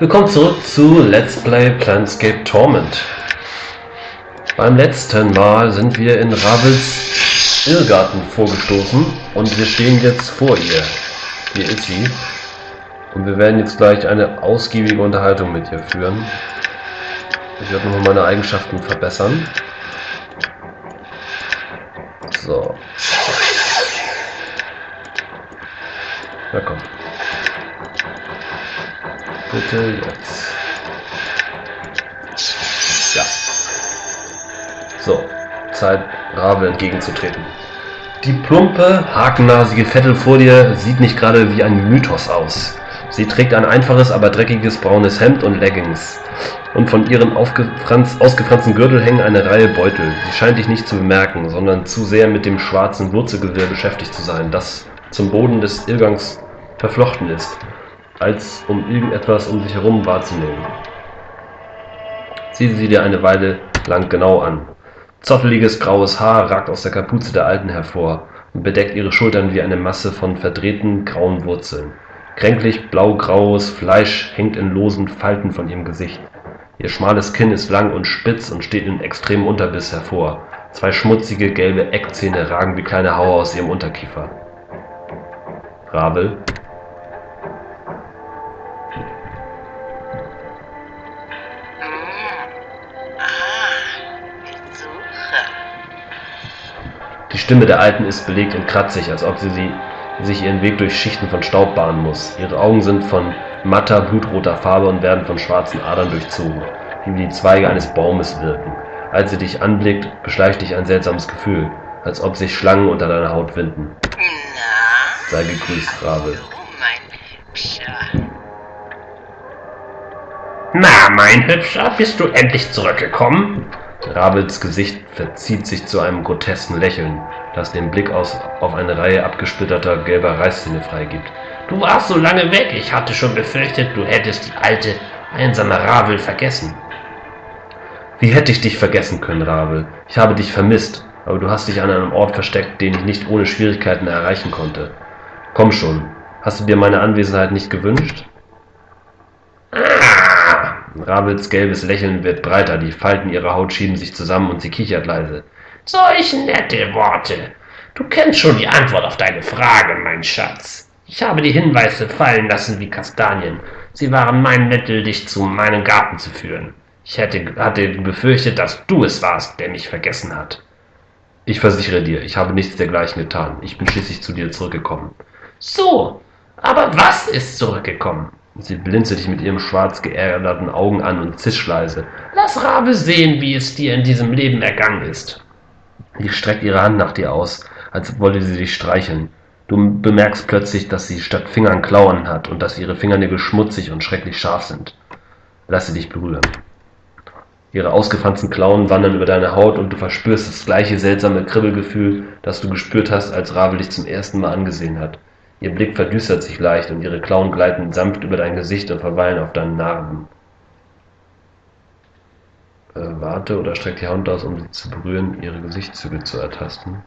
Willkommen zurück zu Let's Play Planscape Torment. Beim letzten Mal sind wir in Ravels Irrgarten vorgestoßen und wir stehen jetzt vor ihr. Hier ist sie. Und wir werden jetzt gleich eine ausgiebige Unterhaltung mit ihr führen. Ich werde nochmal meine Eigenschaften verbessern. So. Na komm. Bitte jetzt. Ja. So, Zeit, Rabe entgegenzutreten. Die plumpe, hakennasige Vettel vor dir sieht nicht gerade wie ein Mythos aus. Sie trägt ein einfaches, aber dreckiges braunes Hemd und Leggings. Und von ihrem ausgefransten Gürtel hängen eine Reihe Beutel. Sie scheint dich nicht zu bemerken, sondern zu sehr mit dem schwarzen Wurzelgewirr beschäftigt zu sein, das zum Boden des Irrgangs verflochten ist als um irgendetwas um sich herum wahrzunehmen. Sieh sie dir eine Weile lang genau an. Zotteliges graues Haar ragt aus der Kapuze der Alten hervor und bedeckt ihre Schultern wie eine Masse von verdrehten grauen Wurzeln. Kränklich blau-graues Fleisch hängt in losen Falten von ihrem Gesicht. Ihr schmales Kinn ist lang und spitz und steht in extremem Unterbiss hervor. Zwei schmutzige gelbe Eckzähne ragen wie kleine Hauer aus ihrem Unterkiefer. Rabel Stimme der Alten ist belegt und kratzig, als ob sie, sie sich ihren Weg durch Schichten von Staub bahnen muss. Ihre Augen sind von matter, blutroter Farbe und werden von schwarzen Adern durchzogen, die wie die Zweige eines Baumes wirken. Als sie dich anblickt, beschleicht dich ein seltsames Gefühl, als ob sich Schlangen unter deiner Haut winden. Na? Sei gegrüßt, Rabe. Hübscher. Na, mein Hübscher, bist du endlich zurückgekommen? Rabels Gesicht verzieht sich zu einem grotesken Lächeln, das den Blick aus, auf eine Reihe abgesplitterter gelber Reißzähne freigibt. Du warst so lange weg, ich hatte schon befürchtet, du hättest die alte, einsame Ravel vergessen. Wie hätte ich dich vergessen können, Ravel? Ich habe dich vermisst, aber du hast dich an einem Ort versteckt, den ich nicht ohne Schwierigkeiten erreichen konnte. Komm schon, hast du dir meine Anwesenheit nicht gewünscht? Ah, Ravels gelbes Lächeln wird breiter, die Falten ihrer Haut schieben sich zusammen und sie kichert leise. Solch nette Worte. Du kennst schon die Antwort auf deine Frage, mein Schatz. Ich habe die Hinweise fallen lassen wie Kastanien. Sie waren mein Mittel, dich zu meinem Garten zu führen. Ich hätte, hatte befürchtet, dass du es warst, der mich vergessen hat. Ich versichere dir, ich habe nichts dergleichen getan. Ich bin schließlich zu dir zurückgekommen. So, aber was ist zurückgekommen? Sie blinzelt dich mit ihren schwarz geärgerten Augen an und zischt leise. Lass Rabe sehen, wie es dir in diesem Leben ergangen ist. Sie streckt ihre Hand nach dir aus, als wolle sie dich streicheln. Du bemerkst plötzlich, dass sie statt Fingern Klauen hat und dass ihre Fingernägel schmutzig und schrecklich scharf sind. Lass sie dich berühren. Ihre ausgefransten Klauen wandern über deine Haut und du verspürst das gleiche seltsame Kribbelgefühl, das du gespürt hast, als Ravel dich zum ersten Mal angesehen hat. Ihr Blick verdüstert sich leicht und ihre Klauen gleiten sanft über dein Gesicht und verweilen auf deinen Narben. Äh, warte oder streck die Hand aus, um sie zu berühren, ihre Gesichtszüge zu ertasten.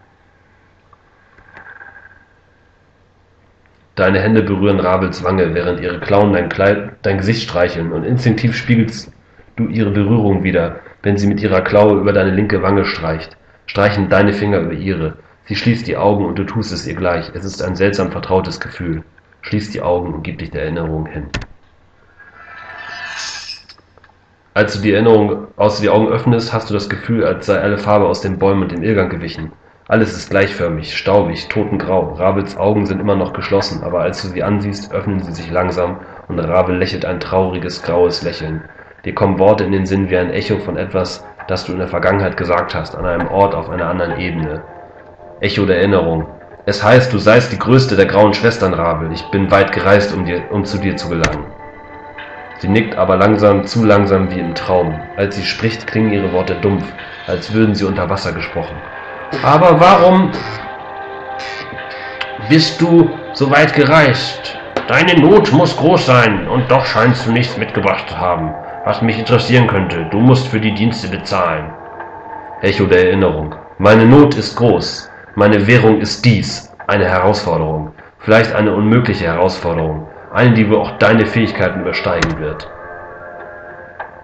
Deine Hände berühren Rabels Wange, während ihre Klauen dein, Kleid, dein Gesicht streicheln und instinktiv spiegelst du ihre Berührung wieder, wenn sie mit ihrer Klaue über deine linke Wange streicht. Streichen deine Finger über ihre. Sie schließt die Augen und du tust es ihr gleich. Es ist ein seltsam vertrautes Gefühl. Schließ die Augen und gib dich der Erinnerung hin. Als du die Erinnerung aus die Augen öffnest, hast du das Gefühl, als sei alle Farbe aus den Bäumen und dem Irrgang gewichen. Alles ist gleichförmig, staubig, totengrau. Rabels Augen sind immer noch geschlossen, aber als du sie ansiehst, öffnen sie sich langsam und Rabel lächelt ein trauriges, graues Lächeln. Dir kommen Worte in den Sinn wie ein Echo von etwas, das du in der Vergangenheit gesagt hast, an einem Ort auf einer anderen Ebene. Echo der Erinnerung. Es heißt, du seist die größte der grauen Schwestern, Rabel. Ich bin weit gereist, um, dir, um zu dir zu gelangen. Sie nickt aber langsam, zu langsam wie im Traum. Als sie spricht, klingen ihre Worte dumpf, als würden sie unter Wasser gesprochen. Aber warum bist du so weit gereist? Deine Not muss groß sein, und doch scheinst du nichts mitgebracht zu haben, was mich interessieren könnte. Du musst für die Dienste bezahlen. Echo der Erinnerung. Meine Not ist groß. Meine Währung ist dies. Eine Herausforderung. Vielleicht eine unmögliche Herausforderung. Eine, die wohl auch deine Fähigkeiten übersteigen wird.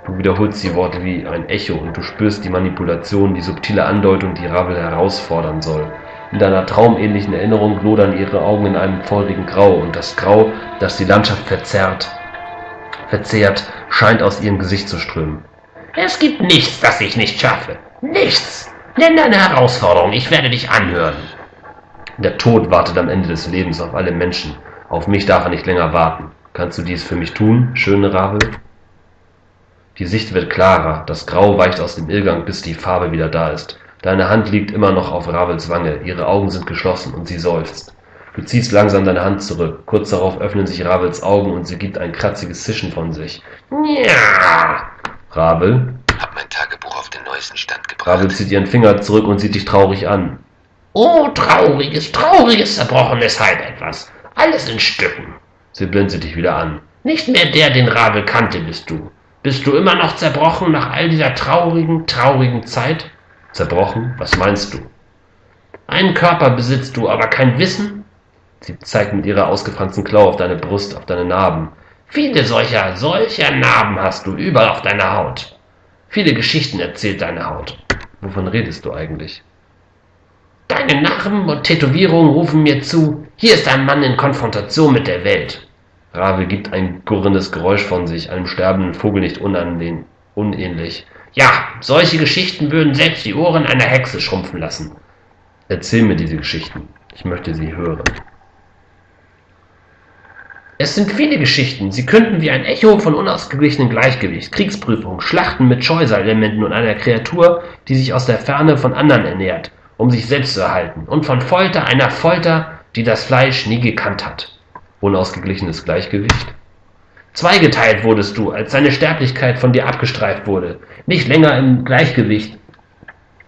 Du wiederholst die Worte wie ein Echo und du spürst die Manipulation, die subtile Andeutung, die Ravel herausfordern soll. In deiner traumähnlichen Erinnerung lodern ihre Augen in einem feurigen Grau und das Grau, das die Landschaft verzerrt, verzehrt, scheint aus ihrem Gesicht zu strömen. Es gibt nichts, das ich nicht schaffe. Nichts. Nenn eine Herausforderung, ich werde dich anhören. Der Tod wartet am Ende des Lebens auf alle Menschen. Auf mich darf er nicht länger warten. Kannst du dies für mich tun, schöne Ravel? Die Sicht wird klarer, das Grau weicht aus dem Irrgang, bis die Farbe wieder da ist. Deine Hand liegt immer noch auf Ravels Wange, ihre Augen sind geschlossen und sie seufzt. Du ziehst langsam deine Hand zurück. Kurz darauf öffnen sich Ravels Augen und sie gibt ein kratziges Zischen von sich. Ja. Ravel? Hab mein Tagebuch auf den neuesten Stand gebracht. Ravel zieht ihren Finger zurück und sieht dich traurig an. Oh, trauriges, trauriges, zerbrochenes Halb etwas. Alles in Stücken. Sie blinzelt dich wieder an. Nicht mehr der, den Ravel kannte, bist du. Bist du immer noch zerbrochen nach all dieser traurigen, traurigen Zeit? Zerbrochen? Was meinst du? Einen Körper besitzt du, aber kein Wissen? Sie zeigt mit ihrer ausgefransten Klaue auf deine Brust, auf deine Narben. Viele solcher, solcher Narben hast du überall auf deiner Haut. Viele Geschichten erzählt deine Haut. Wovon redest du eigentlich? Deine Narben und Tätowierungen rufen mir zu, hier ist ein Mann in Konfrontation mit der Welt. Ravel gibt ein gurrendes Geräusch von sich, einem sterbenden Vogel nicht unähnlich. Ja, solche Geschichten würden selbst die Ohren einer Hexe schrumpfen lassen. Erzähl mir diese Geschichten. Ich möchte sie hören. Es sind viele Geschichten. Sie könnten wie ein Echo von unausgeglichenem Gleichgewicht, Kriegsprüfung, Schlachten mit Scheusalelementen und einer Kreatur, die sich aus der Ferne von anderen ernährt, um sich selbst zu erhalten, und von Folter, einer Folter, die das Fleisch nie gekannt hat. Unausgeglichenes Gleichgewicht? Zweigeteilt wurdest du, als deine Sterblichkeit von dir abgestreift wurde, nicht länger im Gleichgewicht.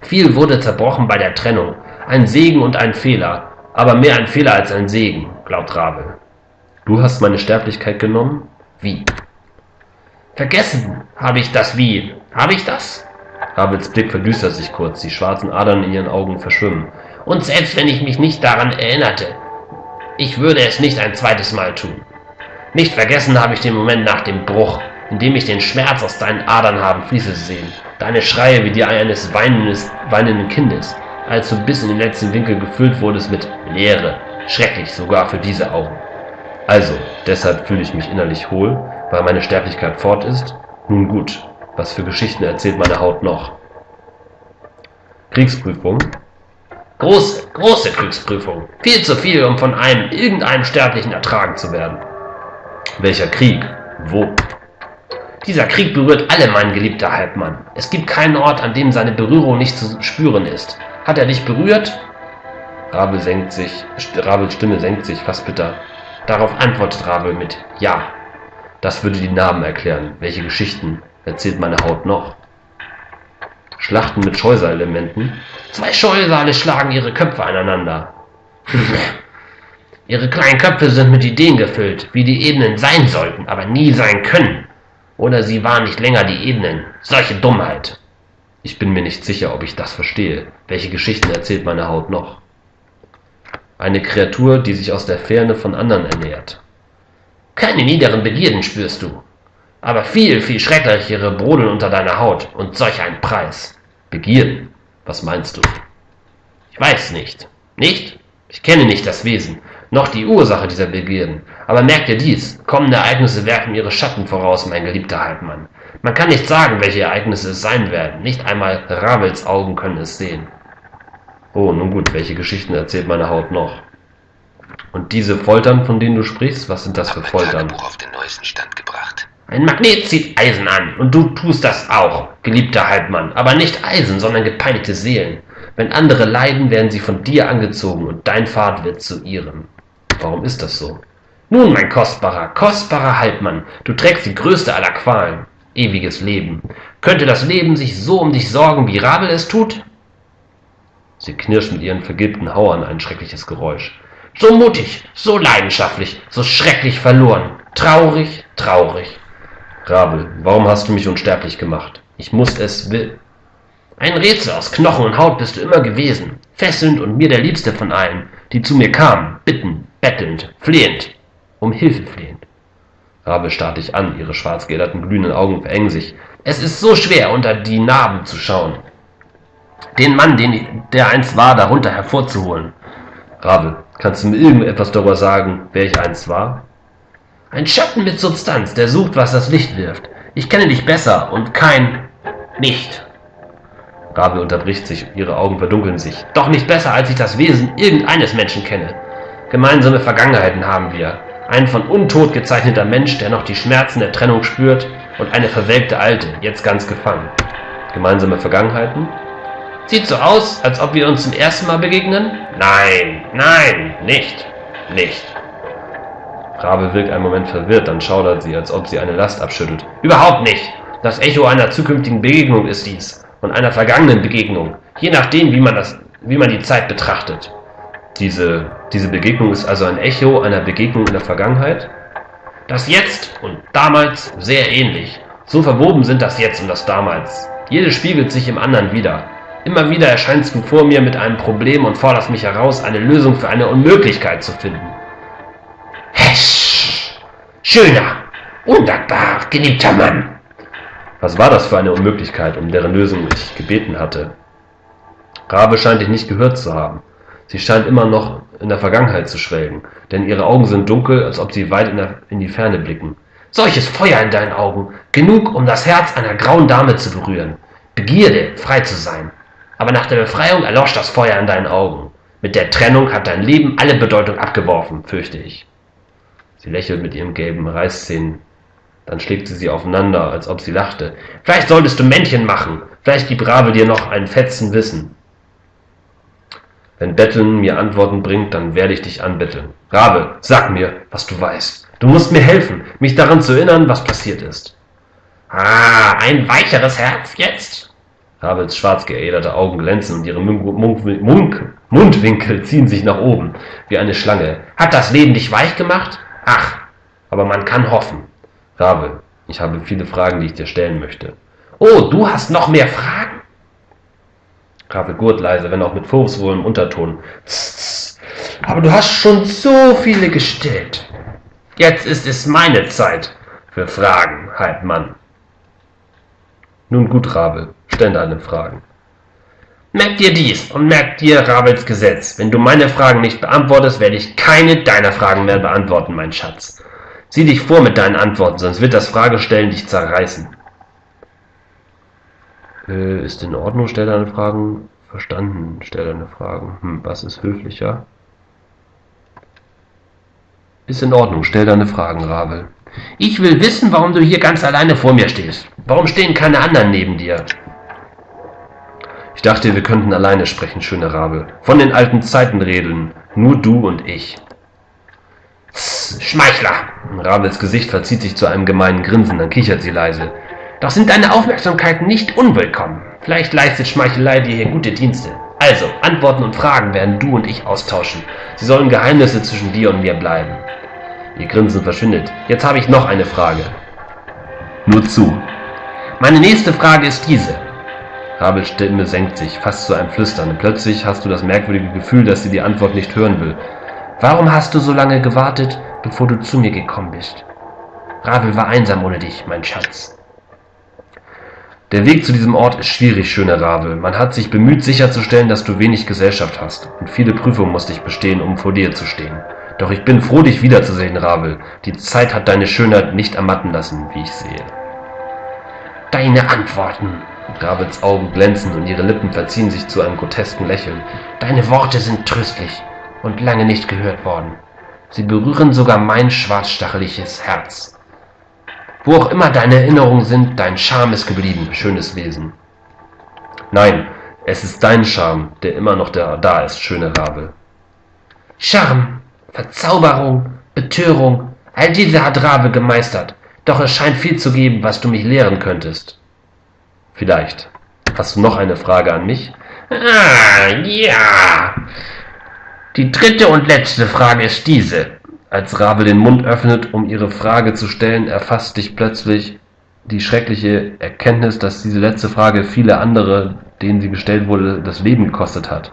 Viel wurde zerbrochen bei der Trennung, ein Segen und ein Fehler, aber mehr ein Fehler als ein Segen, glaubt Rabe. Du hast meine Sterblichkeit genommen? Wie? Vergessen habe ich das Wie. Habe ich das? Rabels Blick verdüstert sich kurz, die schwarzen Adern in ihren Augen verschwimmen. Und selbst wenn ich mich nicht daran erinnerte, ich würde es nicht ein zweites Mal tun. Nicht vergessen habe ich den Moment nach dem Bruch, in dem ich den Schmerz aus deinen Adern haben fließen sehen, deine Schreie wie die eines weinenden Kindes, als du bis in den letzten Winkel gefüllt wurdest mit Leere, schrecklich sogar für diese Augen. Also, deshalb fühle ich mich innerlich hohl, weil meine Sterblichkeit fort ist? Nun gut, was für Geschichten erzählt meine Haut noch? Kriegsprüfung? Große, große Kriegsprüfung. Viel zu viel, um von einem, irgendeinem Sterblichen ertragen zu werden. Welcher Krieg? Wo? Dieser Krieg berührt alle, mein geliebter Halbmann. Es gibt keinen Ort, an dem seine Berührung nicht zu spüren ist. Hat er dich berührt? Rabel senkt sich, Rabels Stimme senkt sich fast bitter. Darauf antwortet Rabel mit Ja. Das würde die Namen erklären. Welche Geschichten erzählt meine Haut noch? Schlachten mit Scheusalelementen? Zwei Scheusale schlagen ihre Köpfe aneinander. ihre kleinen Köpfe sind mit Ideen gefüllt, wie die Ebenen sein sollten, aber nie sein können. Oder sie waren nicht länger die Ebenen. Solche Dummheit. Ich bin mir nicht sicher, ob ich das verstehe. Welche Geschichten erzählt meine Haut noch? Eine Kreatur, die sich aus der Ferne von anderen ernährt. Keine niederen Begierden spürst du, aber viel, viel schrecklichere brodeln unter deiner Haut und solch ein Preis. Begierden? Was meinst du? Ich weiß nicht. Nicht? Ich kenne nicht das Wesen, noch die Ursache dieser Begierden. Aber merk dir dies, kommende Ereignisse werfen ihre Schatten voraus, mein geliebter Halbmann. Man kann nicht sagen, welche Ereignisse es sein werden. Nicht einmal Ravels Augen können es sehen. Oh, nun gut, welche Geschichten erzählt meine Haut noch? Und diese Foltern, von denen du sprichst, was sind das für Foltern? Tagebuch auf den neuesten Stand gebracht. Ein Magnet zieht Eisen an, und du tust das auch, geliebter Halbmann, aber nicht Eisen, sondern gepeinigte Seelen. Wenn andere leiden, werden sie von dir angezogen, und dein Pfad wird zu ihrem. Warum ist das so? Nun, mein kostbarer, kostbarer Halbmann, du trägst die größte aller Qualen, ewiges Leben. Könnte das Leben sich so um dich sorgen, wie Rabel es tut? Sie knirscht mit ihren vergilbten Hauern ein schreckliches Geräusch. So mutig, so leidenschaftlich, so schrecklich verloren. Traurig, traurig. Rabel, warum hast du mich unsterblich gemacht? Ich muss es will. Ein Rätsel aus Knochen und Haut bist du immer gewesen, fesselnd und mir der liebste von allen, die zu mir kamen, bittend, bettelnd, flehend, um Hilfe flehend. Rabel starrt dich an, ihre schwarz geäderten glühenden Augen verengen sich, Es ist so schwer, unter die Narben zu schauen. Den Mann, den der einst war, darunter hervorzuholen. Rabe, kannst du mir irgendetwas darüber sagen, wer ich einst war? Ein Schatten mit Substanz, der sucht, was das Licht wirft. Ich kenne dich besser und kein nicht. Rabe unterbricht sich, ihre Augen verdunkeln sich. Doch nicht besser, als ich das Wesen irgendeines Menschen kenne. Gemeinsame Vergangenheiten haben wir. Ein von Untot gezeichneter Mensch, der noch die Schmerzen der Trennung spürt, und eine verwelkte Alte, jetzt ganz gefangen. Gemeinsame Vergangenheiten? Sieht so aus, als ob wir uns zum ersten Mal begegnen? Nein, nein, nicht, nicht. Rabe wirkt einen Moment verwirrt, dann schaudert sie, als ob sie eine Last abschüttelt. Überhaupt nicht. Das Echo einer zukünftigen Begegnung ist dies und einer vergangenen Begegnung, je nachdem, wie man, das, wie man die Zeit betrachtet. Diese, diese Begegnung ist also ein Echo einer Begegnung in der Vergangenheit? Das Jetzt und damals sehr ähnlich. So verwoben sind das Jetzt und das damals. Jedes spiegelt sich im anderen wieder. Immer wieder erscheinst du vor mir mit einem Problem und forderst mich heraus, eine Lösung für eine Unmöglichkeit zu finden. Hesch! Schöner, undankbar, geliebter Mann! Was war das für eine Unmöglichkeit, um deren Lösung ich gebeten hatte? Rabe scheint dich nicht gehört zu haben. Sie scheint immer noch in der Vergangenheit zu schwelgen, denn ihre Augen sind dunkel, als ob sie weit in, der, in die Ferne blicken. Solches Feuer in deinen Augen, genug, um das Herz einer grauen Dame zu berühren. Begierde, frei zu sein. Aber nach der Befreiung erlosch das Feuer in deinen Augen. Mit der Trennung hat dein Leben alle Bedeutung abgeworfen, fürchte ich. Sie lächelt mit ihren gelben Reißzähnen dann schlägt sie sie aufeinander, als ob sie lachte. Vielleicht solltest du Männchen machen. Vielleicht gibt Rabe dir noch einen fetzen Wissen. Wenn Betteln mir Antworten bringt, dann werde ich dich anbetteln. Rabe, sag mir, was du weißt. Du musst mir helfen, mich daran zu erinnern, was passiert ist. Ah, ein weicheres Herz jetzt? Rabels schwarz geäderte Augen glänzen und ihre Mundwinkel ziehen sich nach oben, wie eine Schlange. Hat das Leben dich weich gemacht? Ach, aber man kann hoffen. Rabe, ich habe viele Fragen, die ich dir stellen möchte. Oh, du hast noch mehr Fragen? Rabe gurt leise, wenn auch mit vorwurfsvollem Unterton. Tss, aber du hast schon so viele gestellt. Jetzt ist es meine Zeit für Fragen, Halbmann. Nun gut, Rabe, stell deine Fragen. Merk dir dies und merk dir Rabels Gesetz. Wenn du meine Fragen nicht beantwortest, werde ich keine deiner Fragen mehr beantworten, mein Schatz. Sieh dich vor mit deinen Antworten, sonst wird das Fragestellen dich zerreißen. Äh, ist in Ordnung, stell deine Fragen. Verstanden, stell deine Fragen. Hm, was ist höflicher? Ist in Ordnung, stell deine Fragen, Ravel. Ich will wissen, warum du hier ganz alleine vor mir stehst. Warum stehen keine anderen neben dir? Ich dachte, wir könnten alleine sprechen, schöne Rabe. Von den alten Zeiten reden. Nur du und ich. Schmeichler! Rabels Gesicht verzieht sich zu einem gemeinen Grinsen, dann kichert sie leise. Doch sind deine Aufmerksamkeiten nicht unwillkommen. Vielleicht leistet Schmeichelei dir hier gute Dienste. Also, Antworten und Fragen werden du und ich austauschen. Sie sollen Geheimnisse zwischen dir und mir bleiben. Ihr Grinsen verschwindet. Jetzt habe ich noch eine Frage. Nur zu. Meine nächste Frage ist diese. Rabels Stimme senkt sich, fast zu einem Flüstern. Und plötzlich hast du das merkwürdige Gefühl, dass sie die Antwort nicht hören will. Warum hast du so lange gewartet, bevor du zu mir gekommen bist? Ravel war einsam ohne dich, mein Schatz. Der Weg zu diesem Ort ist schwierig, schöner Ravel. Man hat sich bemüht sicherzustellen, dass du wenig Gesellschaft hast. Und viele Prüfungen musste ich bestehen, um vor dir zu stehen. Doch ich bin froh, dich wiederzusehen, Ravel. Die Zeit hat deine Schönheit nicht ermatten lassen, wie ich sehe. Deine Antworten. Ravels Augen glänzen und ihre Lippen verziehen sich zu einem grotesken Lächeln. Deine Worte sind tröstlich und lange nicht gehört worden. Sie berühren sogar mein schwarzstacheliges Herz. Wo auch immer deine Erinnerungen sind, dein Charme ist geblieben, schönes Wesen. Nein, es ist dein Charme, der immer noch da, da ist, schöne Rabe. Charme, Verzauberung, Betörung, all diese hat Rabe gemeistert. Doch es scheint viel zu geben, was du mich lehren könntest. Vielleicht. Hast du noch eine Frage an mich? Ah, ja. Die dritte und letzte Frage ist diese. Als Rabe den Mund öffnet, um ihre Frage zu stellen, erfasst dich plötzlich die schreckliche Erkenntnis, dass diese letzte Frage viele andere, denen sie gestellt wurde, das Leben gekostet hat.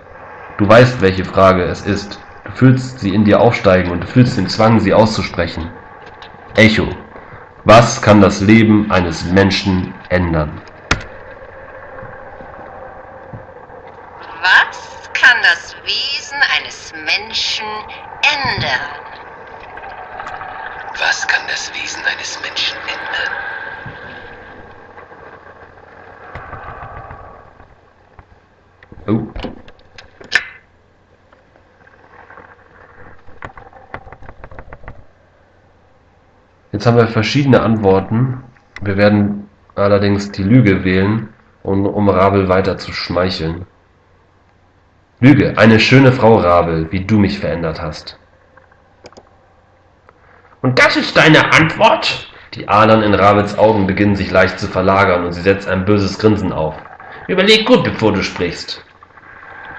Du weißt, welche Frage es ist. Du fühlst sie in dir aufsteigen und du fühlst den Zwang, sie auszusprechen. Echo. Was kann das Leben eines Menschen ändern? Was kann das Wesen eines Menschen ändern? Was kann das Wesen eines Menschen ändern? Oh. Jetzt haben wir verschiedene Antworten. Wir werden allerdings die Lüge wählen, um, um Rabel weiter zu schmeicheln. Lüge, eine schöne Frau Rabel, wie du mich verändert hast. Und das ist deine Antwort? Die Adern in Rabels Augen beginnen sich leicht zu verlagern und sie setzt ein böses Grinsen auf. Überleg gut, bevor du sprichst.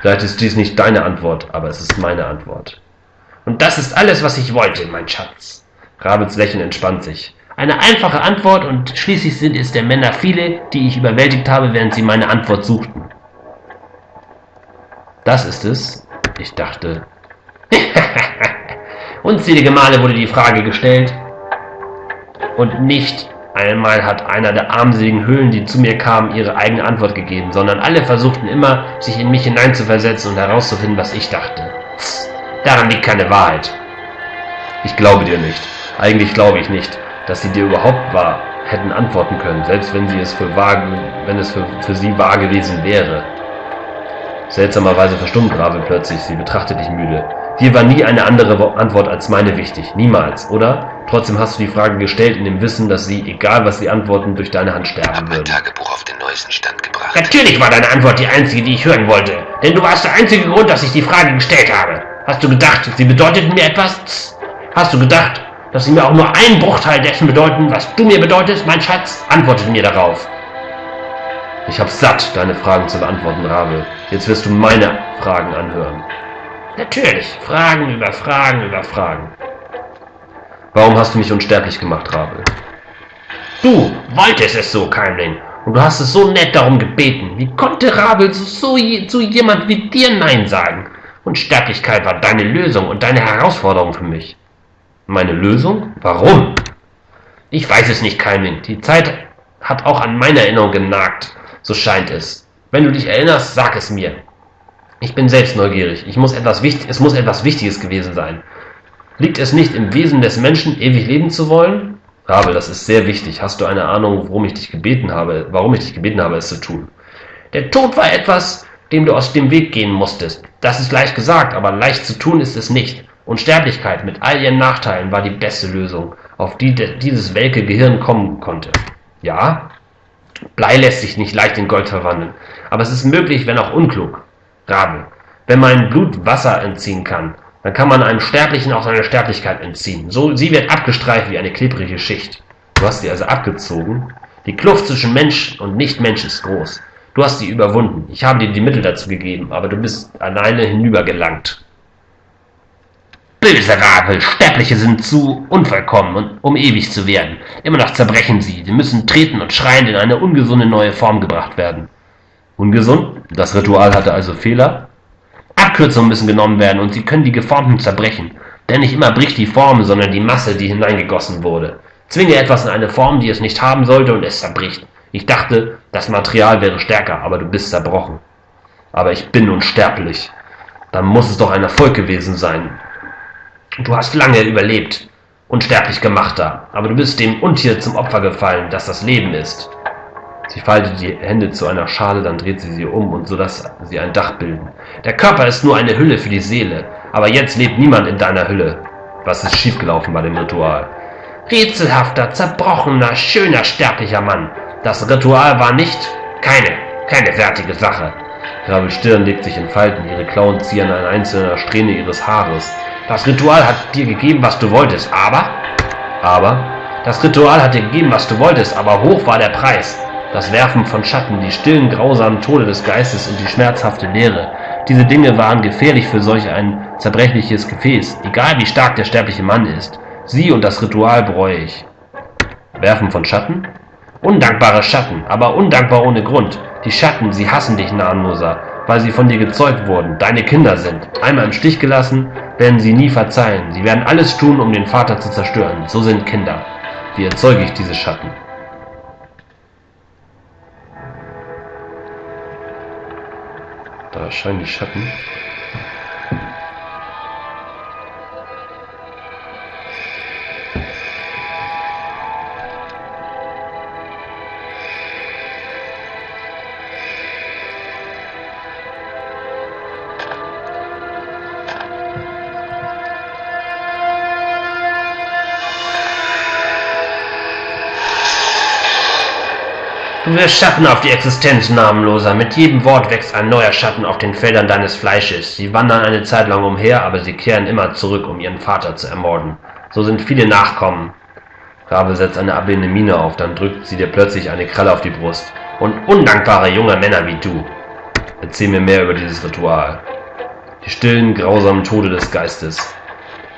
Vielleicht ist dies nicht deine Antwort, aber es ist meine Antwort. Und das ist alles, was ich wollte, mein Schatz. Rabels Lächeln entspannt sich. Eine einfache Antwort und schließlich sind es der Männer viele, die ich überwältigt habe, während sie meine Antwort suchten. Das ist es. Ich dachte. Unzählige Male wurde die Frage gestellt und nicht einmal hat einer der armseligen Höhlen, die zu mir kamen, ihre eigene Antwort gegeben, sondern alle versuchten immer, sich in mich hineinzuversetzen und herauszufinden, was ich dachte. Daran liegt keine Wahrheit. Ich glaube dir nicht. Eigentlich glaube ich nicht, dass sie dir überhaupt wahr hätten antworten können, selbst wenn sie es für wahr, wenn es für, für sie wahr gewesen wäre. Seltsamerweise verstummt Ravel plötzlich, sie betrachtet dich müde. Dir war nie eine andere Antwort als meine wichtig, niemals, oder? Trotzdem hast du die Frage gestellt in dem Wissen, dass sie, egal was sie antworten, durch deine Hand sterben mein würden. Tagebuch auf den neuesten Stand gebracht. Natürlich war deine Antwort die einzige, die ich hören wollte. Denn du warst der einzige Grund, dass ich die Frage gestellt habe. Hast du gedacht, sie bedeuteten mir etwas? Hast du gedacht, dass sie mir auch nur einen Bruchteil dessen bedeuten, was du mir bedeutest, mein Schatz? Antworte mir darauf. Ich hab's satt, deine Fragen zu beantworten, Ravel. Jetzt wirst du meine Fragen anhören. Natürlich, Fragen über Fragen über Fragen. Warum hast du mich unsterblich gemacht, Ravel? Du wolltest es so, Keimling. Und du hast es so nett darum gebeten. Wie konnte Rabel so, so zu jemand wie dir Nein sagen? Unsterblichkeit war deine Lösung und deine Herausforderung für mich. Meine Lösung? Warum? Ich weiß es nicht, Keimling. Die Zeit hat auch an meiner Erinnerung genagt. So scheint es. Wenn du dich erinnerst, sag es mir. Ich bin selbst neugierig. Ich muss etwas wichtig, es muss etwas Wichtiges gewesen sein. Liegt es nicht im Wesen des Menschen, ewig leben zu wollen? Rabel, das ist sehr wichtig. Hast du eine Ahnung, worum ich dich gebeten habe, warum ich dich gebeten habe, es zu tun? Der Tod war etwas, dem du aus dem Weg gehen musstest. Das ist leicht gesagt, aber leicht zu tun ist es nicht. Unsterblichkeit mit all ihren Nachteilen war die beste Lösung, auf die dieses welke Gehirn kommen konnte. Ja? Blei lässt sich nicht leicht in Gold verwandeln, aber es ist möglich, wenn auch unklug. Rabel, wenn mein Blut Wasser entziehen kann, dann kann man einem Sterblichen auch seine Sterblichkeit entziehen. So, sie wird abgestreift wie eine klebrige Schicht. Du hast sie also abgezogen? Die Kluft zwischen Mensch und Nicht-Mensch ist groß. Du hast sie überwunden. Ich habe dir die Mittel dazu gegeben, aber du bist alleine hinübergelangt. Böse Rabel, Sterbliche sind zu unvollkommen, um ewig zu werden. Immer noch zerbrechen sie. Sie müssen treten und schreiend in eine ungesunde neue Form gebracht werden. Ungesund? Das Ritual hatte also Fehler? Abkürzungen müssen genommen werden und sie können die Geformten zerbrechen. Denn nicht immer bricht die Form, sondern die Masse, die hineingegossen wurde. Zwinge etwas in eine Form, die es nicht haben sollte, und es zerbricht. Ich dachte, das Material wäre stärker, aber du bist zerbrochen. Aber ich bin unsterblich. Dann muss es doch ein Erfolg gewesen sein. Du hast lange überlebt, unsterblich gemachter, aber du bist dem Untier zum Opfer gefallen, das das Leben ist. Sie faltet die Hände zu einer Schale, dann dreht sie sie um und so dass sie ein Dach bilden. Der Körper ist nur eine Hülle für die Seele, aber jetzt lebt niemand in deiner Hülle. Was ist schiefgelaufen bei dem Ritual? Rätselhafter, zerbrochener, schöner, sterblicher Mann. Das Ritual war nicht keine, keine fertige Sache. Rabel Stirn legt sich in Falten, ihre Klauen ziehen an einzelner Strähne ihres Haares. Das Ritual hat dir gegeben, was du wolltest, aber Aber das Ritual hat dir gegeben, was du wolltest, aber hoch war der Preis. Das Werfen von Schatten, die stillen, grausamen Tode des Geistes und die schmerzhafte Leere. Diese Dinge waren gefährlich für solch ein zerbrechliches Gefäß, egal wie stark der sterbliche Mann ist. Sie und das Ritual bereue ich. Werfen von Schatten? Undankbare Schatten, aber undankbar ohne Grund. Die Schatten, sie hassen dich, Namenloser, weil sie von dir gezeugt wurden, deine Kinder sind. Einmal im Stich gelassen, werden sie nie verzeihen. Sie werden alles tun, um den Vater zu zerstören. So sind Kinder. Wie erzeuge ich diese Schatten? Da erscheinen die Schatten. Wirst Schatten auf die Existenz, Namenloser. Mit jedem Wort wächst ein neuer Schatten auf den Feldern deines Fleisches. Sie wandern eine Zeit lang umher, aber sie kehren immer zurück, um ihren Vater zu ermorden. So sind viele Nachkommen. Rabe setzt eine ablehnende Miene auf, dann drückt sie dir plötzlich eine Kralle auf die Brust. Und undankbare junge Männer wie du. Erzähl mir mehr über dieses Ritual. Die stillen, grausamen Tode des Geistes.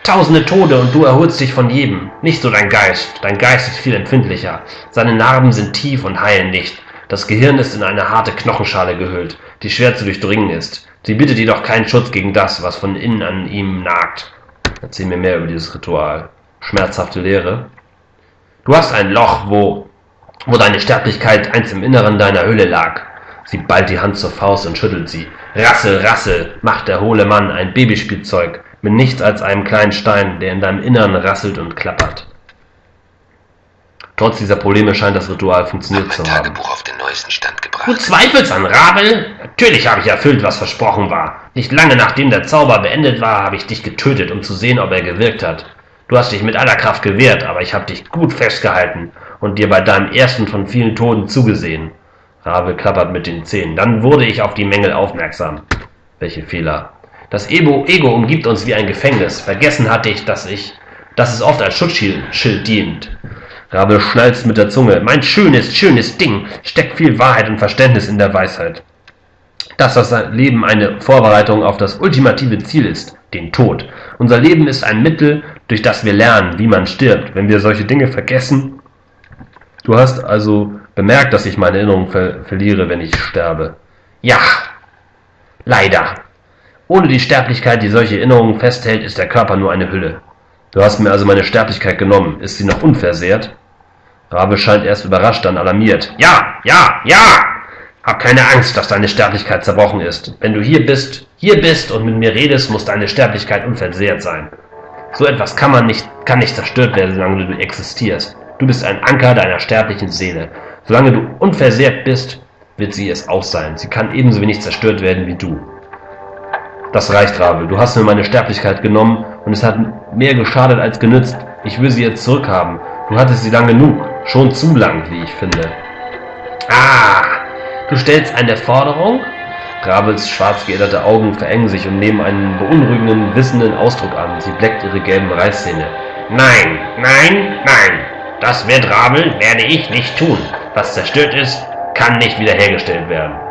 Tausende Tode und du erholst dich von jedem. Nicht so dein Geist. Dein Geist ist viel empfindlicher. Seine Narben sind tief und heilen nicht. Das Gehirn ist in eine harte Knochenschale gehüllt, die schwer zu durchdringen ist. Sie bietet jedoch keinen Schutz gegen das, was von innen an ihm nagt. Erzähl mir mehr über dieses Ritual. Schmerzhafte Leere. Du hast ein Loch, wo, wo deine Sterblichkeit einst im Inneren deiner Hülle lag. Sie ballt die Hand zur Faust und schüttelt sie. Rassel, rassel, macht der hohle Mann ein Babyspielzeug mit nichts als einem kleinen Stein, der in deinem Innern rasselt und klappert. Trotz dieser Probleme scheint das Ritual funktioniert Hab zu haben. Tagebuch auf den neuesten Stand Du gebracht. zweifelst an Rabel? Natürlich habe ich erfüllt, was versprochen war. Nicht lange nachdem der Zauber beendet war, habe ich dich getötet, um zu sehen, ob er gewirkt hat. Du hast dich mit aller Kraft gewehrt, aber ich habe dich gut festgehalten und dir bei deinem ersten von vielen Toten zugesehen. Rabe klappert mit den Zähnen. Dann wurde ich auf die Mängel aufmerksam. Welche Fehler? Das Ego, Ego umgibt uns wie ein Gefängnis. Vergessen hatte ich, dass ich, dass es oft als Schutzschild Schild dient. Rabe schnalzt mit der Zunge. Mein schönes, schönes Ding. Steckt viel Wahrheit und Verständnis in der Weisheit. Dass das Leben eine Vorbereitung auf das ultimative Ziel ist, den Tod. Unser Leben ist ein Mittel, durch das wir lernen, wie man stirbt. Wenn wir solche Dinge vergessen. Du hast also bemerkt, dass ich meine Erinnerung ver verliere, wenn ich sterbe. Ja, leider. Ohne die Sterblichkeit, die solche Erinnerungen festhält, ist der Körper nur eine Hülle. Du hast mir also meine Sterblichkeit genommen. Ist sie noch unversehrt? Rabe scheint erst überrascht, dann alarmiert. Ja, ja, ja! Hab keine Angst, dass deine Sterblichkeit zerbrochen ist. Wenn du hier bist, hier bist und mit mir redest, muss deine Sterblichkeit unversehrt sein. So etwas kann man nicht, kann nicht zerstört werden, solange du existierst. Du bist ein Anker deiner sterblichen Seele. Solange du unversehrt bist, wird sie es auch sein. Sie kann ebenso wenig zerstört werden wie du. Das reicht, Rabe. Du hast mir meine Sterblichkeit genommen und es hat mehr geschadet als genützt. Ich will sie jetzt zurückhaben. Du hattest sie lang genug. Schon zu lang, wie ich finde. Ah, du stellst eine Forderung? Rabels schwarz geäderte Augen verengen sich und nehmen einen beunruhigenden, wissenden Ausdruck an. Sie bleckt ihre gelben Reißzähne. Nein, nein, nein. Das wird Rabel, werde ich nicht tun. Was zerstört ist, kann nicht wiederhergestellt werden.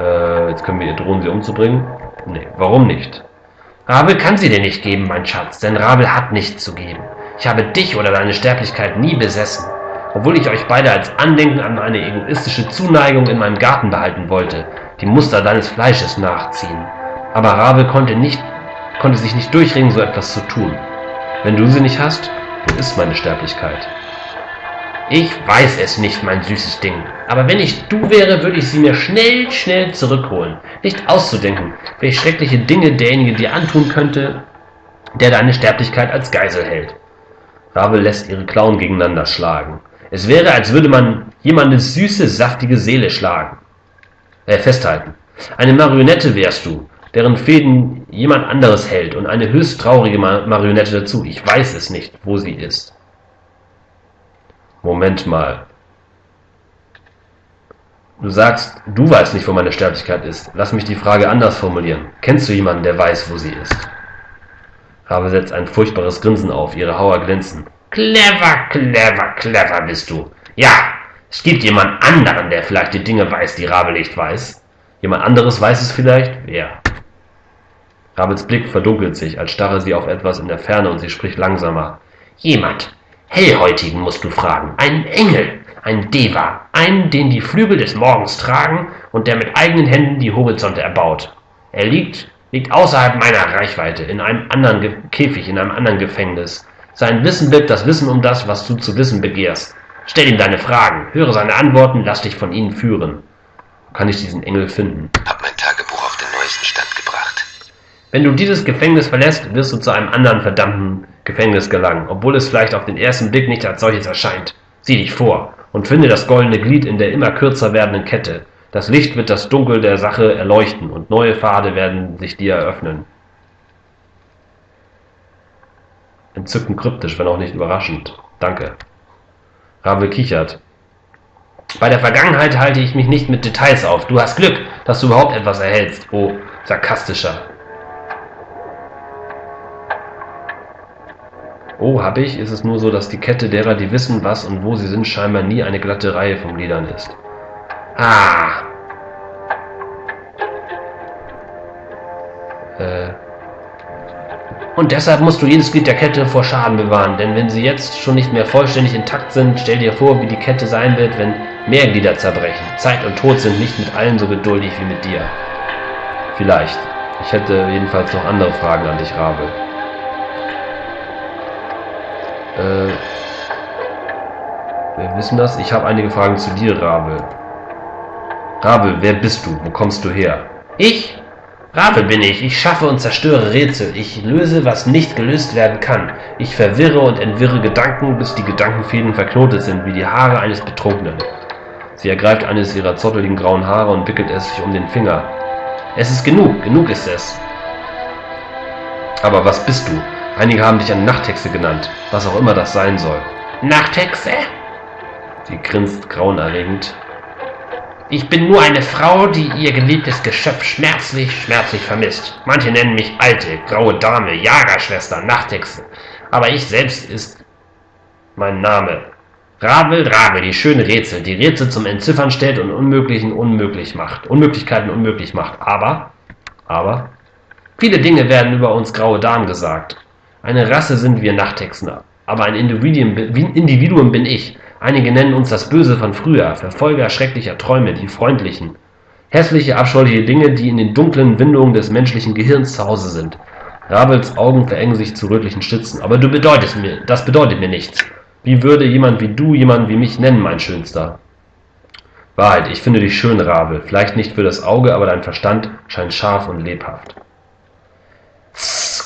Äh, jetzt können wir ihr drohen, sie umzubringen? Nee, warum nicht? Rabel kann sie dir nicht geben, mein Schatz, denn Rabel hat nichts zu geben. Ich habe dich oder deine Sterblichkeit nie besessen. Obwohl ich euch beide als Andenken an eine egoistische Zuneigung in meinem Garten behalten wollte, die Muster deines Fleisches nachziehen. Aber Rabel konnte, nicht, konnte sich nicht durchringen, so etwas zu tun. Wenn du sie nicht hast, wo ist meine Sterblichkeit? Ich weiß es nicht, mein süßes Ding. Aber wenn ich du wäre, würde ich sie mir schnell, schnell zurückholen. Nicht auszudenken, welche schreckliche Dinge derjenige dir antun könnte, der deine Sterblichkeit als Geisel hält. Rabe lässt ihre Klauen gegeneinander schlagen. Es wäre, als würde man jemandes süße, saftige Seele schlagen. Äh, festhalten. Eine Marionette wärst du, deren Fäden jemand anderes hält und eine höchst traurige Ma Marionette dazu. Ich weiß es nicht, wo sie ist. Moment mal. Du sagst, du weißt nicht, wo meine Sterblichkeit ist. Lass mich die Frage anders formulieren. Kennst du jemanden, der weiß, wo sie ist? Rabe setzt ein furchtbares Grinsen auf, ihre Hauer glänzen. Clever, clever, clever bist du. Ja, es gibt jemand anderen, der vielleicht die Dinge weiß, die Rabe nicht weiß. Jemand anderes weiß es vielleicht? Wer? Rabels Blick verdunkelt sich, als starre sie auf etwas in der Ferne und sie spricht langsamer. Jemand. Hellhäutigen musst du fragen. Einen Engel. Ein Deva. Einen, den die Flügel des Morgens tragen und der mit eigenen Händen die Horizonte erbaut. Er liegt, liegt außerhalb meiner Reichweite, in einem anderen Ge Käfig, in einem anderen Gefängnis. Sein Wissen birgt das Wissen um das, was du zu wissen begehrst. Stell ihm deine Fragen, höre seine Antworten, lass dich von ihnen führen. Kann ich diesen Engel finden? Hab mein Tagebuch auf den neuesten Stand gebracht. Wenn du dieses Gefängnis verlässt, wirst du zu einem anderen verdammten Gefängnis gelangen, obwohl es vielleicht auf den ersten Blick nicht als solches erscheint. Sieh dich vor und finde das goldene Glied in der immer kürzer werdenden Kette. Das Licht wird das Dunkel der Sache erleuchten und neue Pfade werden sich dir eröffnen. Entzückend kryptisch, wenn auch nicht überraschend. Danke. Ravel kichert. Bei der Vergangenheit halte ich mich nicht mit Details auf. Du hast Glück, dass du überhaupt etwas erhältst. Oh, sarkastischer. Oh, hab ich? Ist es nur so, dass die Kette derer, die wissen, was und wo sie sind, scheinbar nie eine glatte Reihe von Gliedern ist. Ah, Äh, und deshalb musst du jedes Glied der Kette vor Schaden bewahren, denn wenn sie jetzt schon nicht mehr vollständig intakt sind, stell dir vor, wie die Kette sein wird, wenn mehr Glieder zerbrechen. Zeit und Tod sind nicht mit allen so geduldig wie mit dir. vielleicht. Ich hätte jedenfalls noch andere Fragen an dich, Rabe. Äh, wir wissen das. Ich habe einige Fragen zu dir, Rabe. Rabe, wer bist du? Wo kommst du her? Ich? Rabe bin ich. Ich schaffe und zerstöre Rätsel. Ich löse, was nicht gelöst werden kann. Ich verwirre und entwirre Gedanken, bis die Gedankenfäden verknotet sind, wie die Haare eines Betrunkenen. Sie ergreift eines ihrer zotteligen grauen Haare und wickelt es sich um den Finger. Es ist genug. Genug ist es. Aber was bist du? Einige haben dich eine Nachthexe genannt, was auch immer das sein soll. Nachthexe? Sie grinst grauenerregend. Ich bin nur eine Frau, die ihr geliebtes Geschöpf schmerzlich, schmerzlich vermisst. Manche nennen mich alte, graue Dame, Jagerschwester, Nachthexe. Aber ich selbst ist mein Name. Rabel, Rabel, die schöne Rätsel, die Rätsel zum Entziffern stellt und Unmöglichen unmöglich macht. Unmöglichkeiten unmöglich macht. Aber, Aber viele Dinge werden über uns graue Damen gesagt. Eine Rasse sind wir Nachthexen, aber ein Individuum, bin ich. Einige nennen uns das Böse von früher, Verfolger schrecklicher Träume, die Freundlichen. Hässliche, abscheuliche Dinge, die in den dunklen Windungen des menschlichen Gehirns zu Hause sind. Rabels Augen verengen sich zu rötlichen Stützen. Aber du bedeutest mir, das bedeutet mir nichts. Wie würde jemand wie du jemanden wie mich nennen, mein Schönster? Wahrheit, ich finde dich schön, Rabel. Vielleicht nicht für das Auge, aber dein Verstand scheint scharf und lebhaft.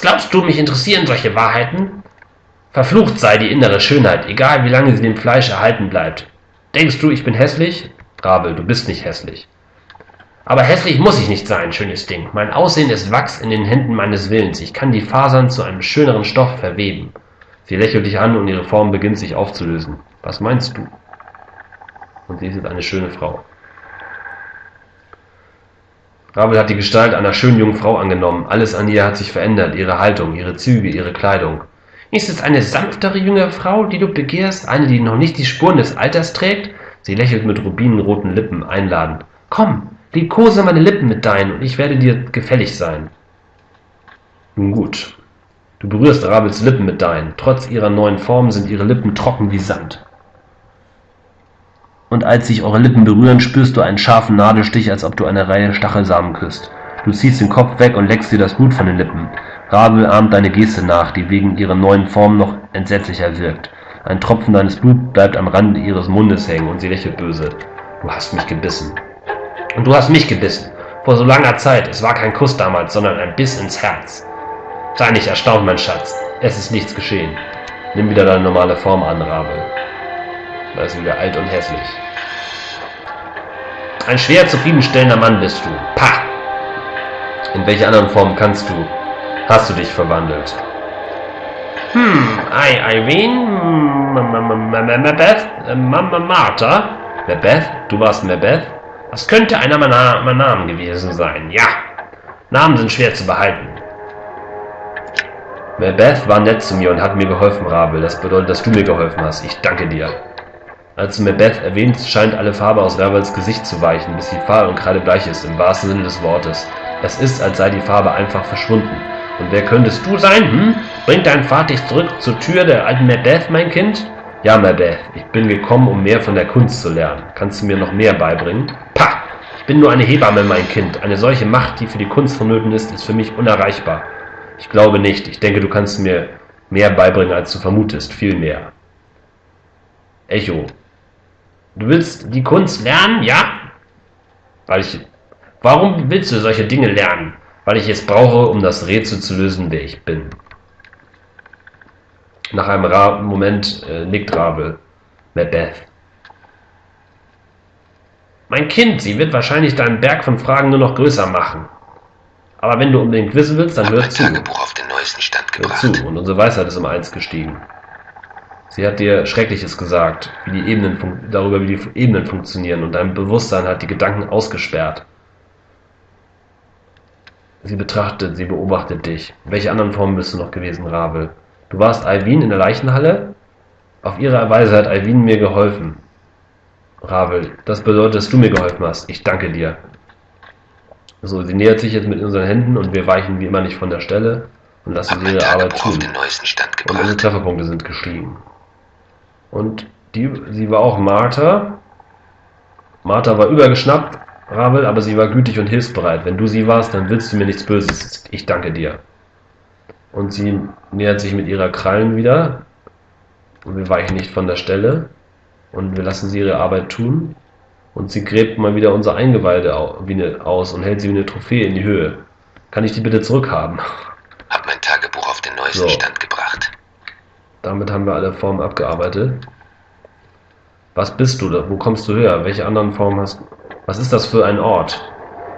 Glaubst du, mich interessieren solche Wahrheiten? Verflucht sei die innere Schönheit, egal wie lange sie dem Fleisch erhalten bleibt. Denkst du, ich bin hässlich? Rabel, du bist nicht hässlich. Aber hässlich muss ich nicht sein, schönes Ding. Mein Aussehen ist Wachs in den Händen meines Willens. Ich kann die Fasern zu einem schöneren Stoff verweben. Sie lächelt dich an und ihre Form beginnt sich aufzulösen. Was meinst du? Und sie ist eine schöne Frau. Rabel hat die Gestalt einer schönen jungen Frau angenommen. Alles an ihr hat sich verändert. Ihre Haltung, ihre Züge, ihre Kleidung. Ist es eine sanftere junge Frau, die du begehrst? Eine, die noch nicht die Spuren des Alters trägt? Sie lächelt mit rubinenroten Lippen einladend. Komm, liebkose meine Lippen mit deinen und ich werde dir gefällig sein. Nun gut. Du berührst Rabels Lippen mit deinen. Trotz ihrer neuen Form sind ihre Lippen trocken wie Sand. Und als sich eure Lippen berühren, spürst du einen scharfen Nadelstich, als ob du eine Reihe Stachelsamen küsst. Du ziehst den Kopf weg und leckst dir das Blut von den Lippen. Rabel ahmt deine Geste nach, die wegen ihrer neuen Form noch entsetzlicher wirkt. Ein Tropfen deines Blut bleibt am Rande ihres Mundes hängen und sie lächelt böse. Du hast mich gebissen. Und du hast mich gebissen. Vor so langer Zeit. Es war kein Kuss damals, sondern ein Biss ins Herz. Sei nicht erstaunt, mein Schatz. Es ist nichts geschehen. Nimm wieder deine normale Form an, Rabel. Da ist wieder alt und hässlich. Ein schwer zufriedenstellender Mann bist du. Pah! In welche anderen Formen kannst du? Hast du dich verwandelt? Hm, I, Irene, Macbeth, Mama Martha. Macbeth? Du warst Macbeth? Das könnte einer meiner, meiner Namen gewesen sein, ja. Namen sind schwer zu behalten. Macbeth war nett zu mir und hat mir geholfen, Rabel. Das bedeutet, dass du mir geholfen hast. Ich danke dir. Als du Macbeth erwähnst, scheint alle Farbe aus Ravels Gesicht zu weichen, bis sie fahl und kreidebleich ist, im wahrsten Sinne des Wortes. Es ist, als sei die Farbe einfach verschwunden. Und wer könntest du sein, hm? Bringt dein Vater dich zurück zur Tür der alten Macbeth, mein Kind? Ja, Macbeth, ich bin gekommen, um mehr von der Kunst zu lernen. Kannst du mir noch mehr beibringen? Pah! Ich bin nur eine Hebamme, mein Kind. Eine solche Macht, die für die Kunst vonnöten ist, ist für mich unerreichbar. Ich glaube nicht. Ich denke, du kannst mir Mehr beibringen, als du vermutest, viel mehr. Echo. Du willst die Kunst lernen, ja? Weil ich. Warum willst du solche Dinge lernen? Weil ich es brauche, um das Rätsel zu lösen, wer ich bin. Nach einem Ra Moment äh, nickt Rabe. Macbeth. Mein Kind, sie wird wahrscheinlich deinen Berg von Fragen nur noch größer machen. Aber wenn du unbedingt wissen willst, dann hör zu. Tagebuch auf den neuesten Stand Hör gebracht. zu. Und unsere Weisheit ist um eins gestiegen. Sie hat dir Schreckliches gesagt, wie die Ebenen darüber, wie die Ebenen funktionieren und dein Bewusstsein hat die Gedanken ausgesperrt. Sie betrachtet, sie beobachtet dich. Welche anderen Formen bist du noch gewesen, Ravel? Du warst Alvin in der Leichenhalle? Auf ihre Weise hat Alvin mir geholfen. Ravel, das bedeutet, dass du mir geholfen hast. Ich danke dir. So, sie nähert sich jetzt mit unseren Händen und wir weichen wie immer nicht von der Stelle und lassen ihre Arbeit tun. den neuesten Stand Und unsere. Trefferpunkte sind gestiegen. Und die, sie war auch Martha. Martha war übergeschnappt, Ravel, aber sie war gütig und hilfsbereit. Wenn du sie warst, dann willst du mir nichts Böses. Ich danke dir. Und sie nähert sich mit ihrer Krallen wieder. Und wir weichen nicht von der Stelle. Und wir lassen sie ihre Arbeit tun. Und sie gräbt mal wieder unsere Eingeweide aus und hält sie wie eine Trophäe in die Höhe. Kann ich die bitte zurückhaben? Hab mein Tagebuch auf den neuesten So. Stand gebracht. Damit haben wir alle Formen abgearbeitet. Was bist du? da? Wo kommst du her? Welche anderen Formen hast Was ist das für ein Ort?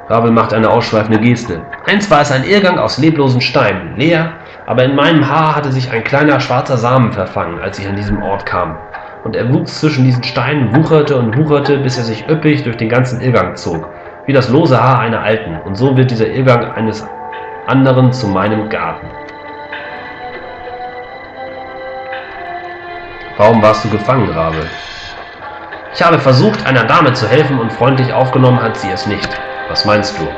Ravel macht eine ausschweifende Geste. Einst war es ein Irrgang aus leblosen Steinen, leer, aber in meinem Haar hatte sich ein kleiner schwarzer Samen verfangen, als ich an diesem Ort kam. Und er wuchs zwischen diesen Steinen, wucherte und wucherte, bis er sich üppig durch den ganzen Irrgang zog, wie das lose Haar einer Alten. Und so wird dieser Irrgang eines anderen zu meinem Garten. Warum warst du gefangen, Rabe? Ich habe versucht, einer Dame zu helfen und freundlich aufgenommen hat sie es nicht. Was meinst du?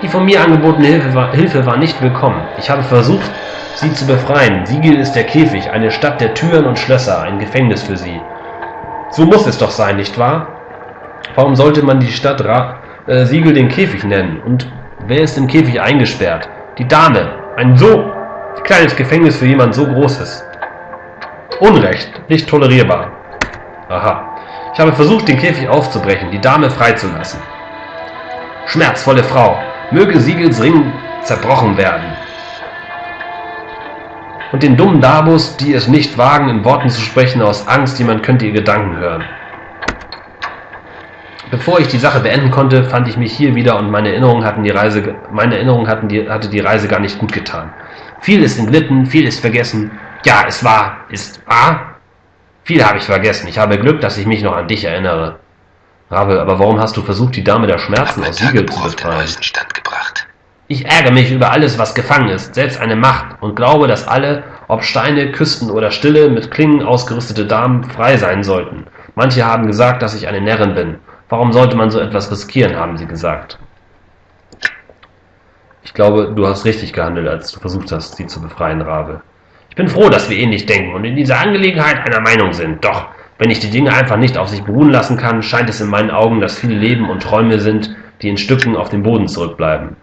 Die von mir angebotene Hilfe war, Hilfe war nicht willkommen. Ich habe versucht, sie zu befreien. Siegel ist der Käfig, eine Stadt der Türen und Schlösser, ein Gefängnis für sie. So muss es doch sein, nicht wahr? Warum sollte man die Stadt Ra äh, Siegel den Käfig nennen? Und wer ist im Käfig eingesperrt? Die Dame. Ein so kleines Gefängnis für jemand so Großes. Unrecht, nicht tolerierbar. Aha. Ich habe versucht, den Käfig aufzubrechen, die Dame freizulassen. Schmerzvolle Frau, möge Siegels Ring zerbrochen werden. Und den dummen Dabus, die es nicht wagen, in Worten zu sprechen, aus Angst, jemand könnte ihr Gedanken hören. Bevor ich die Sache beenden konnte, fand ich mich hier wieder und meine Erinnerungen hatten die Reise, meine Erinnerung hatten die, hatte die Reise gar nicht gut getan. Viel ist entglitten, viel ist vergessen. Ja, es war, ist wahr. Viel habe ich vergessen. Ich habe Glück, dass ich mich noch an dich erinnere. Ravel, aber warum hast du versucht, die Dame der Schmerzen aus Siegel zu befreien? neuesten Stand gebracht. Ich ärgere mich über alles, was gefangen ist, selbst eine Macht, und glaube, dass alle, ob Steine, Küsten oder Stille, mit Klingen ausgerüstete Damen frei sein sollten. Manche haben gesagt, dass ich eine Närrin bin. Warum sollte man so etwas riskieren, haben sie gesagt. Ich glaube, du hast richtig gehandelt, als du versucht hast, sie zu befreien, Rabe. Ich bin froh, dass wir ähnlich denken und in dieser Angelegenheit einer Meinung sind. Doch, wenn ich die Dinge einfach nicht auf sich beruhen lassen kann, scheint es in meinen Augen, dass viele Leben und Träume sind, die in Stücken auf dem Boden zurückbleiben.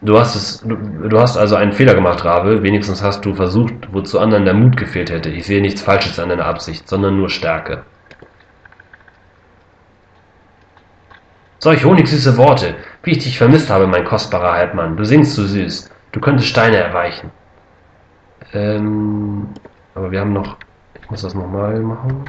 Du hast es, du, du hast also einen Fehler gemacht, Rabe. Wenigstens hast du versucht, wozu anderen der Mut gefehlt hätte. Ich sehe nichts Falsches an deiner Absicht, sondern nur Stärke. Solch honigsüße Worte, wie ich dich vermisst habe, mein kostbarer Halbmann. Du singst so süß. Du könntest Steine erweichen. Ähm, aber wir haben noch, ich muss das nochmal machen.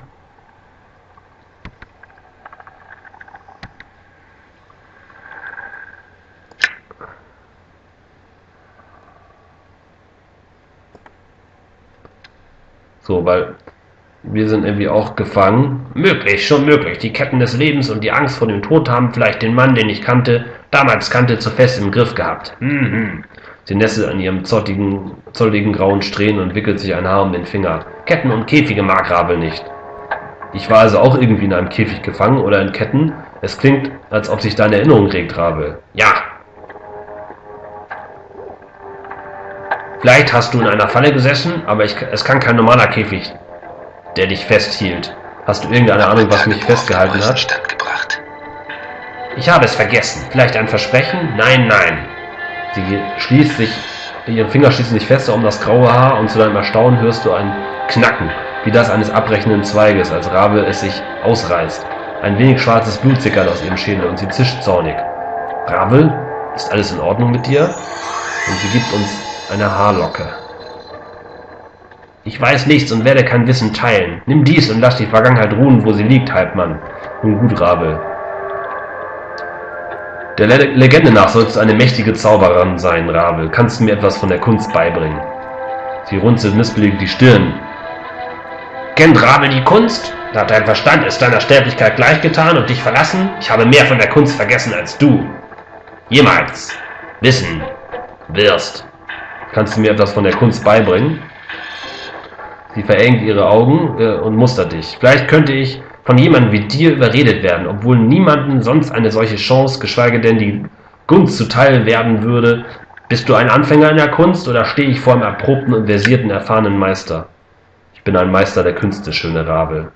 So, weil wir sind irgendwie auch gefangen. Möglich, schon möglich. Die Ketten des Lebens und die Angst vor dem Tod haben vielleicht den Mann, den ich kannte, damals kannte, zu fest im Griff gehabt. Mhm. Sie nestelt an ihrem zottigen, zolligen grauen Strähnen und wickelt sich ein Haar um den Finger. Ketten und Käfige mag Rabel nicht. Ich war also auch irgendwie in einem Käfig gefangen oder in Ketten. Es klingt, als ob sich deine Erinnerung regt, Rabe. Ja. Vielleicht hast du in einer Falle gesessen, aber ich, es kann kein normaler Käfig, der dich festhielt. Hast du irgendeine Ahnung, was mich festgehalten hat? Ich habe es vergessen. Vielleicht ein Versprechen? Nein, nein. Sie schließt sich, ihre Finger schließen sich fester um das graue Haar und zu deinem Erstaunen hörst du ein Knacken, wie das eines abbrechenden Zweiges, als Rabe es sich ausreißt. Ein wenig schwarzes Blut sickert aus ihrem Schädel und sie zischt zornig. Ravel, ist alles in Ordnung mit dir? Und sie gibt uns eine Haarlocke. Ich weiß nichts und werde kein Wissen teilen. Nimm dies und lass die Vergangenheit ruhen, wo sie liegt, Halbmann. Nun gut, Rabe. Der Le Legende nach sollst du eine mächtige Zauberin sein, Rabe. Kannst du mir etwas von der Kunst beibringen? Sie runzelt missbilligend die Stirn. Kennt Rabe die Kunst? Hat dein Verstand es deiner Sterblichkeit gleichgetan und dich verlassen? Ich habe mehr von der Kunst vergessen als du. Jemals wissen wirst. Kannst du mir etwas von der Kunst beibringen? Sie verengt ihre Augen äh, und mustert dich. Vielleicht könnte ich von jemandem wie dir überredet werden, obwohl niemandem sonst eine solche Chance, geschweige denn die Gunst zuteil werden würde. Bist du ein Anfänger in der Kunst oder stehe ich vor einem erprobten und versierten, erfahrenen Meister? Ich bin ein Meister der Künste, schöne Rabe.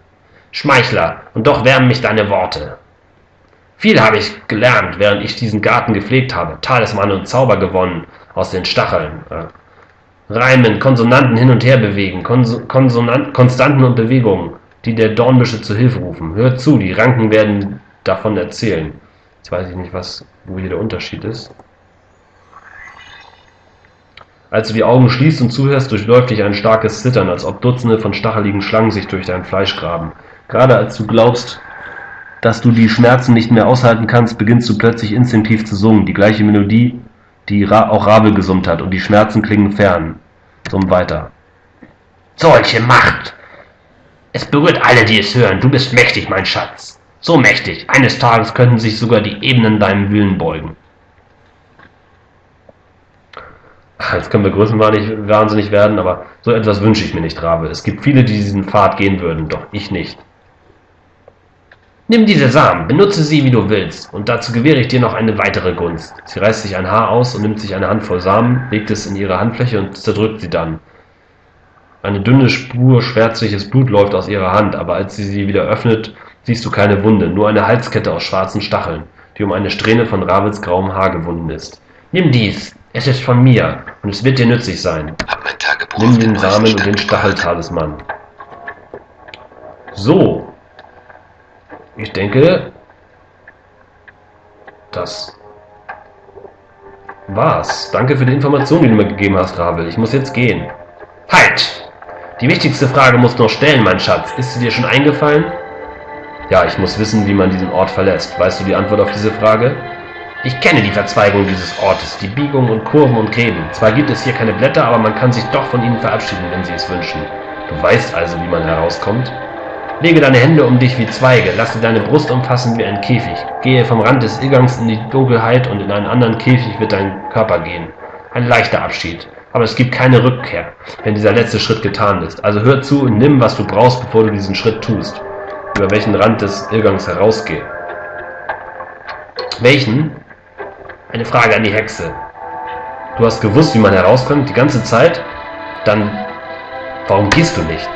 Schmeichler, und doch wärmen mich deine Worte. Viel habe ich gelernt, während ich diesen Garten gepflegt habe, Talisman und Zauber gewonnen aus den Stacheln. Reimen, Konsonanten hin und her bewegen, Konstanten und Bewegungen, die der Dornbüsche zu Hilfe rufen. Hört zu, die Ranken werden davon erzählen. Jetzt weiß ich nicht, was, wo hier der Unterschied ist. Als du die Augen schließt und zuhörst, durchläuft dich ein starkes Zittern, als ob Dutzende von stacheligen Schlangen sich durch dein Fleisch graben. Gerade als du glaubst, dass du die Schmerzen nicht mehr aushalten kannst, beginnst du plötzlich instinktiv zu summen, die gleiche Melodie, die Ra auch Rabel gesummt hat, und die Schmerzen klingen fern. Summ weiter. Solche Macht! Es berührt alle, die es hören. Du bist mächtig, mein Schatz. So mächtig. Eines Tages könnten sich sogar die Ebenen deinem Willen beugen. Jetzt können wir größenwahnsinnig werden, aber so etwas wünsche ich mir nicht, Rabe. Es gibt viele, die diesen Pfad gehen würden, doch ich nicht. Nimm diese Samen, benutze sie, wie du willst, und dazu gewähre ich dir noch eine weitere Gunst. Sie reißt sich ein Haar aus und nimmt sich eine Handvoll Samen, legt es in ihre Handfläche und zerdrückt sie dann. Eine dünne Spur schwärzliches Blut läuft aus ihrer Hand, aber als sie sie wieder öffnet, siehst du keine Wunde, nur eine Halskette aus schwarzen Stacheln, die um eine Strähne von Ravels grauem Haar gewunden ist. Nimm dies, es ist von mir, und es wird dir nützlich sein. Hab mein Tagebuch Nimm den Samen und den. Stacheltalisman. So. Ich denke, das war's. Danke für die Information, die du mir gegeben hast, Ravel. Ich muss jetzt gehen. Halt! Die wichtigste Frage musst du noch stellen, mein Schatz. Ist sie dir schon eingefallen? Ja, ich muss wissen, wie man diesen Ort verlässt. Weißt du die Antwort auf diese Frage? Ich kenne die Verzweigung dieses Ortes, die Biegungen und Kurven und Gräben. Zwar gibt es hier keine Blätter, aber man kann sich doch von ihnen verabschieden, wenn sie es wünschen. Du weißt also, wie man herauskommt? Lege deine Hände um dich wie Zweige, lasse deine Brust umfassen wie ein Käfig. Gehe vom Rand des Irrgangs in die Dunkelheit und in einen anderen Käfig wird dein Körper gehen. Ein leichter Abschied. Aber es gibt keine Rückkehr, wenn dieser letzte Schritt getan ist. Also hör zu und nimm, was du brauchst, bevor du diesen Schritt tust. Über welchen Rand des Irrgangs herausgehe? Welchen? Eine Frage an die Hexe. Du hast gewusst, wie man herauskommt, die ganze Zeit? Dann, warum gehst du nicht?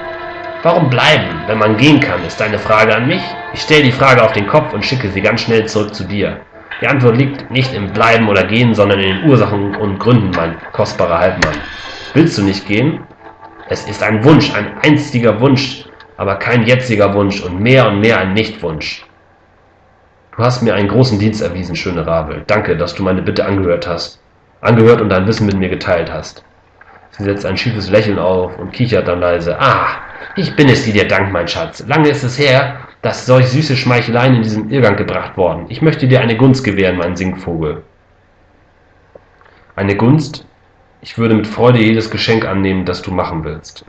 Warum bleiben, wenn man gehen kann, ist deine Frage an mich? Ich stelle die Frage auf den Kopf und schicke sie ganz schnell zurück zu dir. Die Antwort liegt nicht im Bleiben oder Gehen, sondern in den Ursachen und Gründen, mein kostbarer Halbmann. Willst du nicht gehen? Es ist ein Wunsch, ein einziger Wunsch, aber kein jetziger Wunsch und mehr und mehr ein Nichtwunsch. Du hast mir einen großen Dienst erwiesen, schöne Ravel. Danke, dass du meine Bitte angehört hast. Angehört und dein Wissen mit mir geteilt hast. Sie setzt ein schiefes Lächeln auf und kichert dann leise. Ah, ich bin es, die dir dankt, mein Schatz. Lange ist es her, dass solch süße Schmeicheleien in diesem Irrgang gebracht worden. Ich möchte dir eine Gunst gewähren, mein Singvogel. Eine Gunst? Ich würde mit Freude jedes Geschenk annehmen, das du machen willst.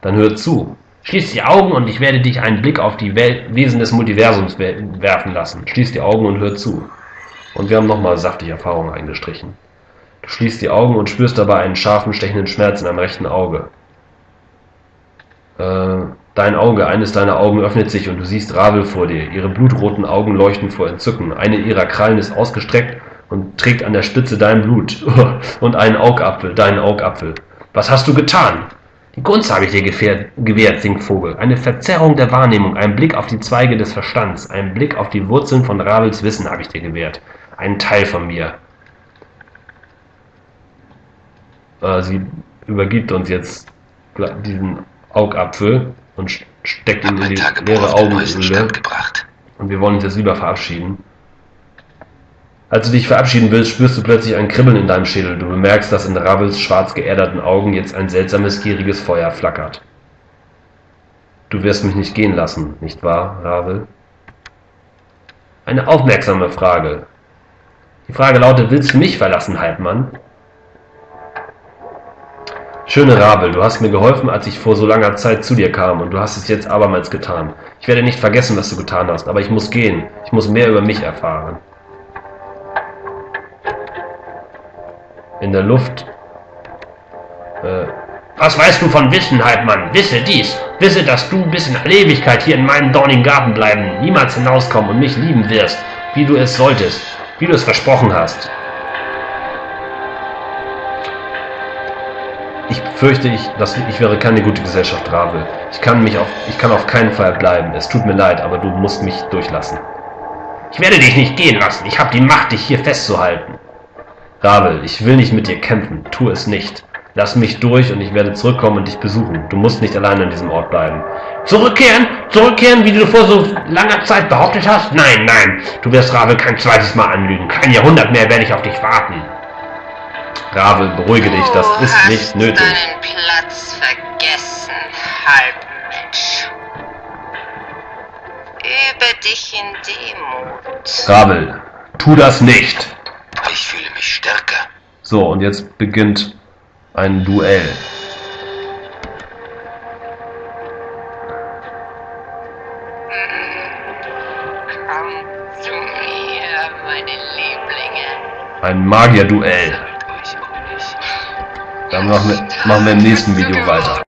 Dann hör zu. Schließ die Augen und ich werde dich einen Blick auf die Welt Wesen des Multiversums we- werfen lassen. Schließ die Augen und hör zu. Und wir haben nochmal saftig Erfahrung eingestrichen. Du schließt die Augen und spürst dabei einen scharfen, stechenden Schmerz in deinem rechten Auge. Äh, dein Auge, eines deiner Augen öffnet sich und du siehst Ravel vor dir. Ihre blutroten Augen leuchten vor Entzücken. Eine ihrer Krallen ist ausgestreckt und trägt an der Spitze dein Blut. und einen Augapfel, deinen Augapfel. Was hast du getan? Die Gunst habe ich dir gewährt, Singvogel. Eine Verzerrung der Wahrnehmung, ein Blick auf die Zweige des Verstands, ein Blick auf die Wurzeln von Ravels Wissen habe ich dir gewährt. Einen Teil von mir. Äh, sie übergibt uns jetzt diesen Augapfel und st- steckt ihn in die leere Augenhöhle. Und wir wollen uns jetzt lieber verabschieden. Als du dich verabschieden willst, spürst du plötzlich ein Kribbeln in deinem Schädel. Du bemerkst, dass in Ravels schwarz geäderten Augen jetzt ein seltsames, gieriges Feuer flackert. Du wirst mich nicht gehen lassen, nicht wahr, Ravel? Eine aufmerksame Frage. Die Frage lautet, willst du mich verlassen, Halbmann? Schöne Ravel, du hast mir geholfen, als ich vor so langer Zeit zu dir kam, und du hast es jetzt abermals getan. Ich werde nicht vergessen, was du getan hast, aber ich muss gehen. Ich muss mehr über mich erfahren. In der Luft. Äh, Was weißt du von Wissen, Halbmann? Wisse dies. Wisse, dass du bis in alle Ewigkeit hier in meinem dornigen Garten bleiben, niemals hinauskommen und mich lieben wirst, wie du es solltest, wie du es versprochen hast. Fürchte, ich, dass, ich wäre keine gute Gesellschaft, Ravel. Ich kann mich auf, ich kann auf keinen Fall bleiben. Es tut mir leid, aber du musst mich durchlassen. Ich werde dich nicht gehen lassen. Ich habe die Macht, dich hier festzuhalten. Ravel, ich will nicht mit dir kämpfen. Tu es nicht. Lass mich durch und ich werde zurückkommen und dich besuchen. Du musst nicht allein an diesem Ort bleiben. Zurückkehren? Zurückkehren, wie du vor so langer Zeit behauptet hast? Nein, nein. Du wirst Ravel kein zweites Mal anlügen. Kein Jahrhundert mehr werde ich auf dich warten. Ravel, beruhige dich, das ist hast nicht nötig. deinen Platz vergessen, Halbmensch. Übe dich in Demut. Ravel, tu das nicht. Ich fühle mich stärker. So, und jetzt beginnt ein Duell. Komm zu mir, meine Lieblinge. Ein Magierduell. Dann machen wir, machen wir im nächsten Video weiter.